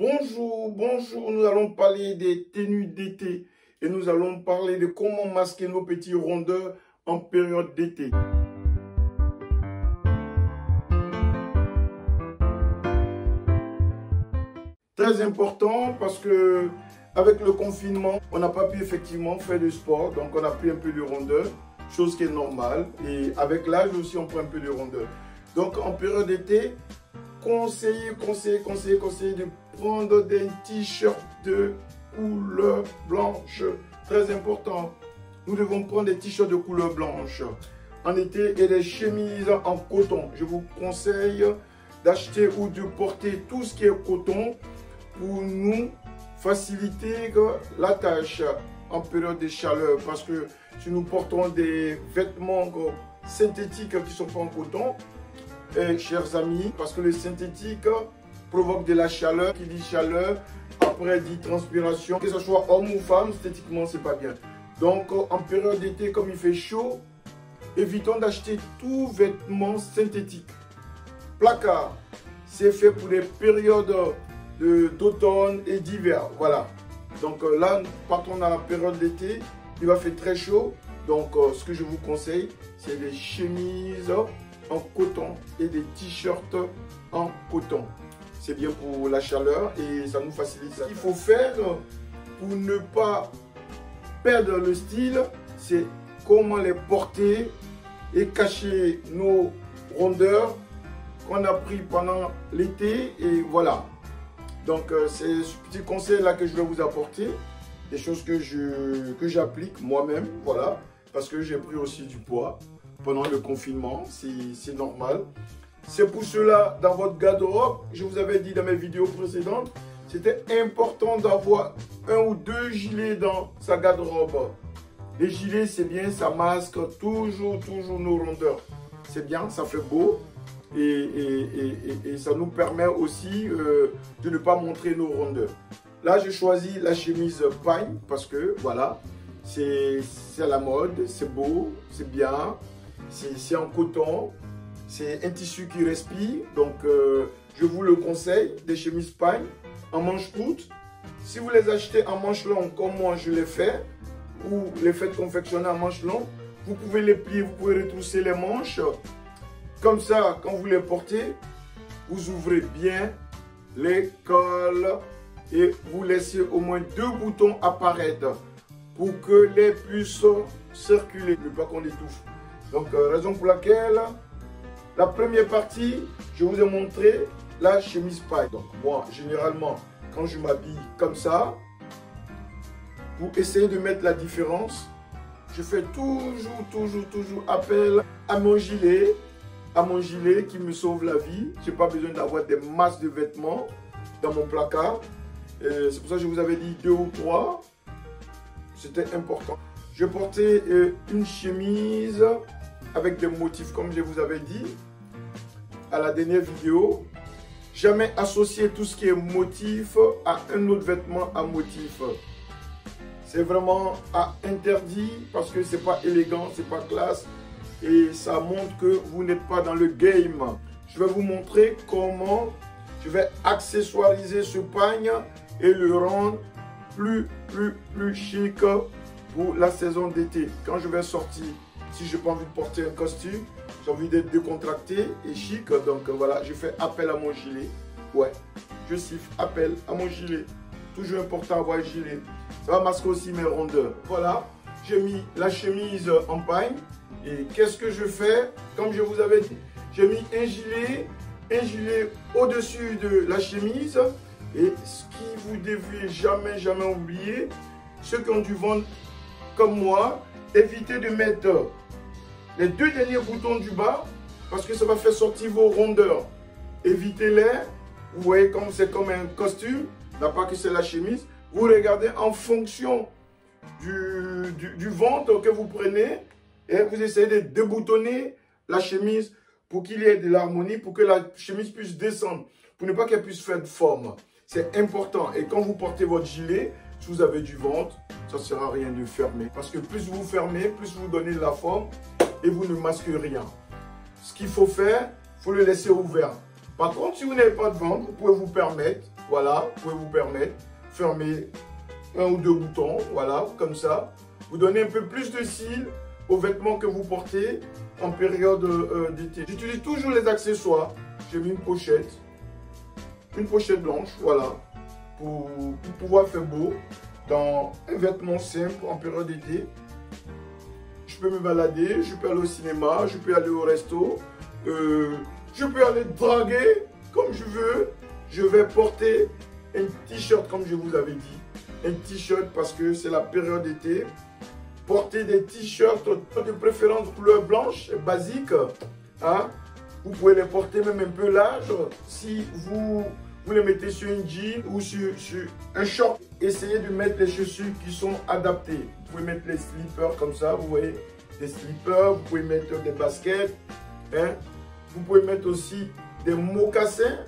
Bonjour, bonjour, nous allons parler des tenues d'été et nous allons parler de comment masquer nos petits rondeurs en période d'été. Très important parce que avec le confinement, on n'a pas pu effectivement faire du sport, donc on a pris un peu de rondeur, chose qui est normale. Et avec l'âge aussi, on prend un peu de rondeur. Donc en période d'été, conseiller, conseiller, conseiller, conseiller de prendre des t-shirts de couleur blanche. Très important. Nous devons prendre des t-shirts de couleur blanche en été et des chemises en coton. Je vous conseille d'acheter ou de porter tout ce qui est coton pour nous faciliter la tâche en période de chaleur. Parce que si nous portons des vêtements synthétiques qui sont pas en coton, et, chers amis, parce que le synthétique provoque de la chaleur. Qui dit chaleur, après dit transpiration. Que ce soit homme ou femme, esthétiquement, c'est pas bien. Donc, en période d'été, comme il fait chaud, évitons d'acheter tout vêtement synthétique. Placard, c'est fait pour les périodes d'automne et d'hiver. Voilà. Donc euh, là, partons dans la période d'été. Il va faire très chaud. Donc, euh, ce que je vous conseille, c'est des chemises en coton et des t-shirts en coton. C'est bien pour la chaleur et ça nous facilite. Ce qu'il faut faire pour ne pas perdre le style, c'est comment les porter et cacher nos rondeurs qu'on a pris pendant l'été et voilà. Donc euh, c'est ce petit conseil là que je vais vous apporter, des choses que je que j'applique moi-même, voilà, parce que j'ai pris aussi du poids pendant le confinement, c'est normal. C'est pour cela, dans votre garde-robe, je vous avais dit dans mes vidéos précédentes, c'était important d'avoir un ou deux gilets dans sa garde-robe. Les gilets, c'est bien, ça masque toujours, toujours nos rondeurs. C'est bien, ça fait beau. Et, ça nous permet aussi euh, de ne pas montrer nos rondeurs. Là, j'ai choisi la chemise pagne parce que, voilà, c'est à la mode, c'est beau, c'est bien, c'est en coton, c'est un tissu qui respire. Donc, euh, je vous le conseille, des chemises pagne en manche courte. Si vous les achetez en manche longue, comme moi je l'ai fait, ou les faites confectionner en manche longue, vous pouvez les plier, vous pouvez retrousser les manches. Comme ça, quand vous les portez, vous ouvrez bien les cols et vous laissez au moins deux boutons apparaître pour que les puissent circuler, ne pas qu'on étouffe. Donc, euh, raison pour laquelle, la première partie, je vous ai montré la chemise paille. Donc, moi, généralement, quand je m'habille comme ça, pour essayer de mettre la différence, je fais toujours, toujours, toujours appel à mon gilet, à mon gilet qui me sauve la vie. Je n'ai pas besoin d'avoir des masses de vêtements dans mon placard. C'est pour ça que je vous avais dit deux ou trois. C'était important. Je portais euh, une chemise avec des motifs, comme je vous avais dit à la dernière vidéo. Jamais associer tout ce qui est motif à un autre vêtement à motif. C'est vraiment interdit parce que c'est pas élégant, c'est pas classe et ça montre que vous n'êtes pas dans le game. Je vais vous montrer comment je vais accessoiriser ce pagne et le rendre plus, plus, plus chic pour la saison d'été. Quand je vais sortir si je n'ai pas envie de porter un costume, j'ai envie d'être décontracté et chic. Donc voilà, je fais appel à mon gilet. Ouais, je siffle appel à mon gilet. Toujours important d'avoir un gilet. Ça va masquer aussi mes rondeurs. Voilà, j'ai mis la chemise en pagne. Et qu'est-ce que je fais? Comme je vous avais dit, j'ai mis un gilet, un gilet au-dessus de la chemise. Et ce qui vous devez jamais, jamais oublier, ceux qui ont du ventre comme moi, évitez de mettre les deux derniers boutons du bas, parce que ça va faire sortir vos rondeurs. Évitez-les. Vous voyez comme c'est comme un costume, pas que c'est la chemise. Vous regardez en fonction du, du, ventre que vous prenez et vous essayez de déboutonner la chemise pour qu'il y ait de l'harmonie, pour que la chemise puisse descendre, pour ne pas qu'elle puisse faire de forme. C'est important. Et quand vous portez votre gilet, si vous avez du ventre, ça ne sert à rien de fermer. Parce que plus vous fermez, plus vous donnez de la forme, et vous ne masquez rien. Ce qu'il faut faire, il faut le laisser ouvert. Par contre, si vous n'avez pas de ventre, vous pouvez vous permettre, voilà, vous pouvez vous permettre, fermer un ou deux boutons, voilà, comme ça. Vous donnez un peu plus de cils aux vêtements que vous portez en période euh, d'été. J'utilise toujours les accessoires. J'ai mis une pochette, une pochette blanche, voilà, pour, pouvoir faire beau dans un vêtement simple en période d'été. Peux me balader, je peux aller au cinéma, je peux aller au resto, euh, je peux aller draguer comme je veux. Je vais porter un t-shirt comme je vous avais dit. Un t-shirt parce que c'est la période d'été. Porter des t-shirts de préférence couleur blanche, basique. Hein? Vous pouvez les porter même un peu large. Si vous, vous les mettez sur une jean ou sur, sur un short, essayez de mettre les chaussures qui sont adaptées. Vous pouvez mettre les slippers comme ça, vous voyez, des slippers. Vous pouvez mettre des baskets. Hein? Vous pouvez mettre aussi des mocassins,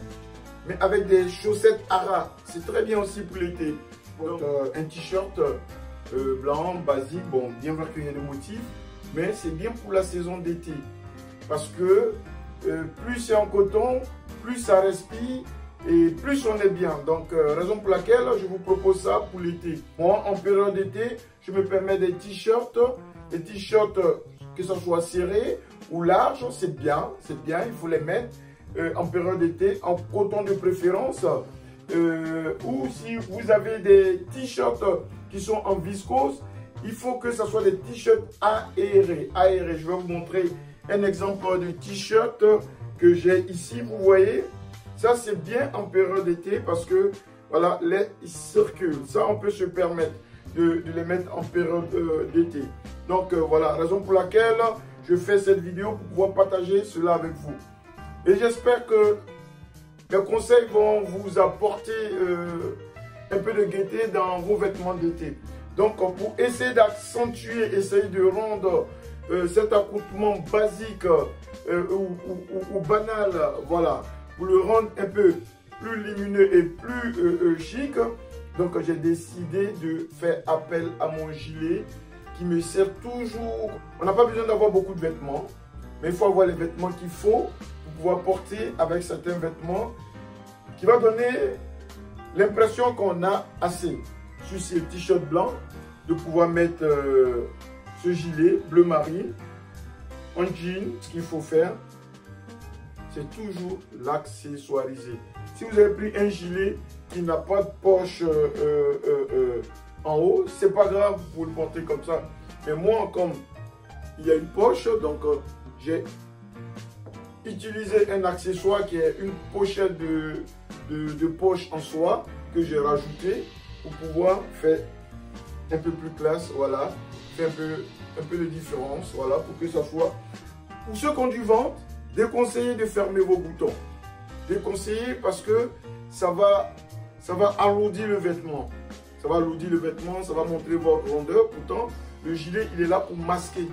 mais avec des chaussettes Ara. C'est très bien aussi pour l'été. Euh, un t-shirt euh, blanc, basique, bon, bien voir qu'il y a des motifs, mais c'est bien pour la saison d'été. Parce que euh, plus c'est en coton, plus ça respire et plus on est bien. Donc, raison pour laquelle je vous propose ça pour l'été. Moi, en période d'été, je me permets des t-shirts, des t-shirts que ce soit serré ou large, c'est bien, c'est bien, il faut les mettre euh, en période d'été, en coton de préférence. Euh, ou si vous avez des t-shirts qui sont en viscose, il faut que ce soit des t-shirts aérés. aérés. Je vais vous montrer un exemple de t-shirt que j'ai ici. Vous voyez, ça c'est bien en période d'été parce que voilà, les circulent. Ça, on peut se permettre de, les mettre en période euh, d'été. Donc voilà, raison pour laquelle je fais cette vidéo pour pouvoir partager cela avec vous. Et j'espère que mes conseils vont vous apporter euh, un peu de gaieté dans vos vêtements d'été. Donc pour essayer d'accentuer, essayer de rendre euh, cet accoutrement basique euh, ou, banal, voilà, pour le rendre un peu plus lumineux et plus chic, donc j'ai décidé de faire appel à mon gilet qui me sert toujours. On n'a pas besoin d'avoir beaucoup de vêtements, mais il faut avoir les vêtements qu'il faut pour pouvoir porter avec certains vêtements qui va donner l'impression qu'on a assez sur ces t-shirts blancs de pouvoir mettre euh, ce gilet bleu marine en jean. Ce qu'il faut faire, c'est toujours l'accessoiriser. Si vous avez pris un gilet qui n'a pas de poche euh, euh, en haut, c'est pas grave, vous le porter comme ça. Mais moi, comme il y a une poche, donc euh, j'ai utilisé un accessoire qui est une pochette de, de, poche en soie que j'ai rajouté pour pouvoir faire un peu plus classe, voilà, faire un peu, un peu de différence, voilà, pour que ça soit. Pour ceux qui ont du ventre, déconseillez de fermer vos boutons. Déconseillez parce que ça va, ça va le vêtement. Ça va alourdir le vêtement, ça va montrer votre rondeur. Pourtant, le gilet, il est là pour masquer.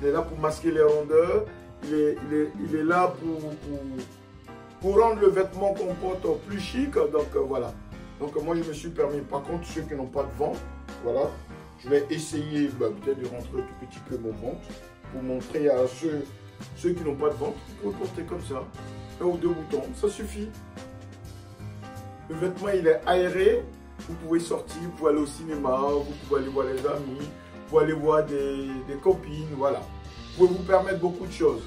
Il est là pour masquer les rondeurs. Il est, il est, là pour, pour, rendre le vêtement qu'on porte plus chic. Donc euh, voilà. Donc moi, je me suis permis. Par contre, ceux qui n'ont pas de ventre, voilà. Je vais essayer bah, peut-être de rentrer tout petit peu mon ventre pour montrer à ceux, ceux qui n'ont pas de ventre qu'ils peuvent porter comme ça. Un ou deux boutons, ça suffit. Le vêtement, il est aéré vous pouvez sortir, vous pouvez aller au cinéma, vous pouvez aller voir les amis, vous pouvez aller voir des, copines, voilà. Vous pouvez vous permettre beaucoup de choses.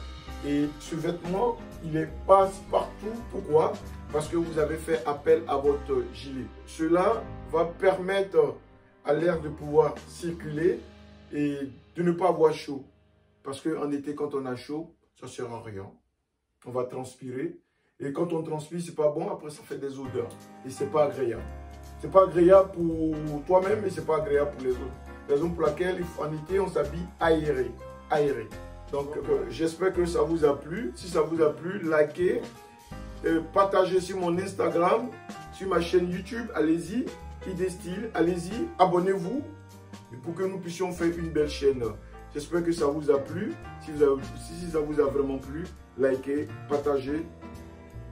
Et ce vêtement, il est passe partout. Pourquoi? Parce que vous avez fait appel à votre gilet. Cela va permettre à l'air de pouvoir circuler et de ne pas avoir chaud. Parce qu'en été, quand on a chaud, ça ne sert à rien. On va transpirer. Et quand on transpire, c'est pas bon. Après, ça fait des odeurs. Et c'est pas agréable c'est pas agréable pour toi-même et c'est pas agréable pour les autres. Raison pour laquelle en été on s'habille aéré, aéré. Donc euh, j'espère que ça vous a plu. Si ça vous a plu, likez, euh, partagez sur mon Instagram, sur ma chaîne YouTube, allez-y, Idestyle, allez-y, abonnez-vous pour que nous puissions faire une belle chaîne. J'espère que ça vous a plu. Si, ça vous a vraiment plu, likez, partagez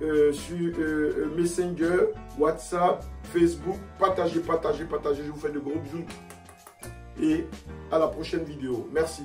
euh, sur euh, euh, Messenger, WhatsApp, Facebook. Partagez, partagez, partagez. Je vous fais de gros bisous. Et à la prochaine vidéo. Merci.